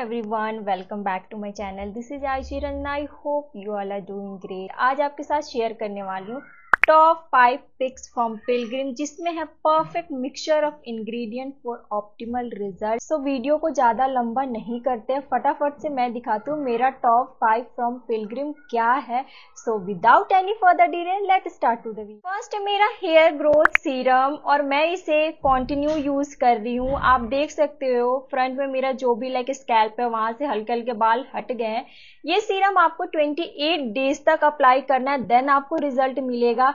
Everyone welcome back to my channel this is Ayushi Rangna I hope you all are doing great आज आपके साथ share करने वाली हूँ top five picks from Pilgrim जिसमें है perfect mixture of ingredient for optimal result so video को ज़्यादा लंबा नहीं करते फटाफट से मैं दिखाती हूँ मेरा टॉप फाइव फ्रॉम पिलग्रिम क्या है। So without any further delay let start to the first मेरा हेयर ग्रोथ सीरम और मैं इसे कंटिन्यू यूज़ कर रही हूँ। आप देख सकते हो फ्रंट में मेरा जो भी लाइक स्कैल्प है, वहाँ से हल्के हल्के बाल हट गए ये सीरम आपको 28 डेज़ तक अप्लाई करना है देन आपको रिज़ल्ट मिलेगा।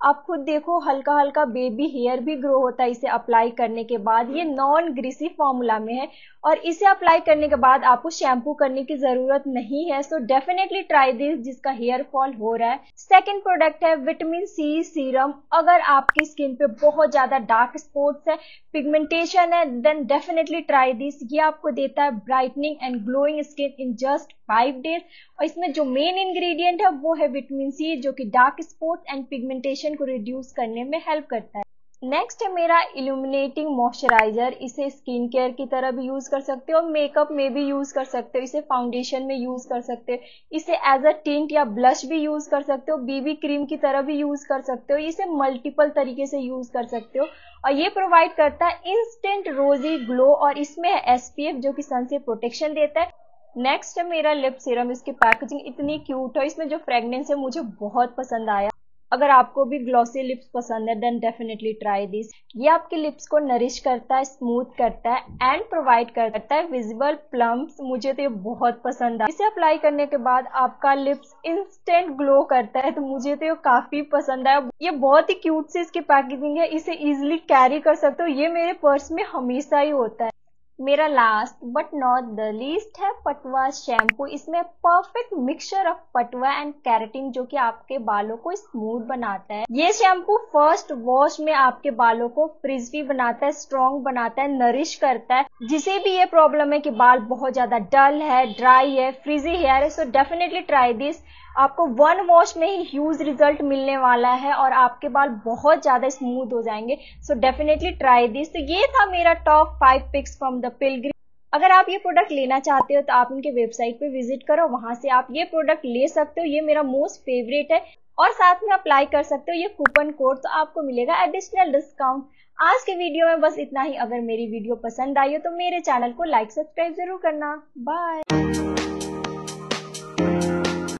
आप खुद देखो हल्का हल्का बेबी हेयर भी ग्रो होता है इसे अप्लाई करने के बाद। ये नॉन ग्रीसी फॉर्मूला में है और इसे अप्लाई करने के बाद आपको शैम्पू करने की ज़रूरत नहीं है। सो डेफिनेटली ट्राई दिस जिसका हेयर फॉल हो रहा है। सेकेंड प्रोडक्ट है विटामिन सी सीरम अगर आपकी स्किन पे बहुत ज़्यादा डार्क स्पॉट्स है पिगमेंटेशन है देन डेफिनेटली ट्राई दिस ये आपको देता है brightening and glowing skin in just five days और इसमें जो मेन इंग्रेडिएंट है वो है विटामिन सी जो कि डार्क स्पॉट एंड पिगमेंटेशन को रिड्यूस करने में हेल्प करता है। नेक्स्ट है मेरा इल्यूमिनेटिंग मॉइस्चराइजर इसे स्किन केयर की तरह भी यूज़ कर सकते हो मेकअप में भी यूज़ कर सकते हो, इसे फाउंडेशन में यूज़ कर सकते हो, इसे एज अ टिंट या ब्लश भी यूज़ कर सकते हो बीबी क्रीम की तरह भी यूज़ कर सकते हो, इसे मल्टीपल तरीके से यूज़ कर सकते हो। और ये प्रोवाइड करता है इंस्टेंट रोजी ग्लो और इसमें है एसपीएफ जो कि सन से प्रोटेक्शन देता है। नेक्स्ट है मेरा लिप सीरम इसकी पैकेजिंग इतनी क्यूट है। इसमें जो फ्रेगनेंस है मुझे बहुत पसंद आया। अगर आपको भी ग्लॉसी लिप्स पसंद है देन डेफिनेटली ट्राई दिस ये आपके लिप्स को नरिश करता है स्मूथ करता है एंड प्रोवाइड करता है विजिबल प्लम्स मुझे तो ये बहुत पसंद है इसे अप्लाई करने के बाद आपका लिप्स इंस्टेंट ग्लो करता है तो मुझे तो ये काफ़ी पसंद है ये बहुत ही क्यूट से इसकी पैकेजिंग है, इसे इजिली कैरी कर सकते हो। ये मेरे पर्स में हमेशा ही होता है। मेरा last but not the least है पटवा शैम्पू इसमें perfect mixture of patua and keratin जो कि आपके बालों को स्मूथ बनाता है। ये शैम्पू फ़र्स्ट वॉश में आपके बालों को फ्रिजवी बनाता है स्ट्रॉन्ग बनाता है नरिश करता है। जिसे भी ये प्रॉब्लम है कि बाल बहुत ज़्यादा डल है ड्राई है फ्रिजी हेयर है सो डेफिनेटली ट्राई दिस आपको वन वॉश में ही ह्यूज रिज़ल्ट मिलने वाला है और आपके बाल बहुत ज़्यादा स्मूथ हो जाएँगे। सो डेफिनेटली ट्राई दिस तो ये था मेरा top five picks from the Pilgrim अगर आप ये प्रोडक्ट लेना चाहते हो तो आप इनके वेबसाइट पे विज़िट करो। वहाँ से आप ये प्रोडक्ट ले सकते हो। ये मेरा मोस्ट फेवरेट है। और साथ में अप्लाई कर सकते हो। ये कूपन कोड तो आपको मिलेगा। एडिशनल डिस्काउंट आज के वीडियो में बस इतना ही। अगर मेरी वीडियो पसंद आई हो तो मेरे चैनल को लाइक सब्सक्राइब ज़रूर करना। बाय